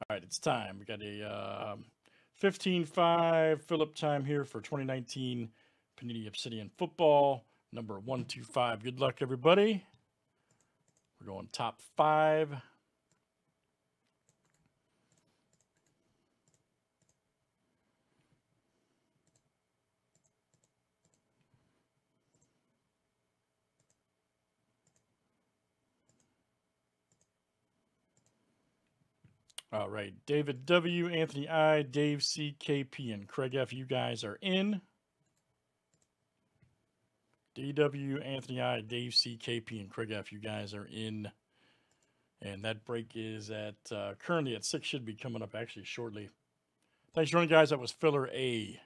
All right, it's time. We got a uh, 15-5 filler time here for 2019 Panini Obsidian Football, number 125. Good luck, everybody. We're going top five. All right. David W., Anthony I., Dave C., KP, and Craig F., you guys are in. DW, Anthony I., Dave C., KP, and Craig F., you guys are in. And that break is at uh, currently at 6, should be coming up actually shortly. Thanks for joining, guys. That was filler A.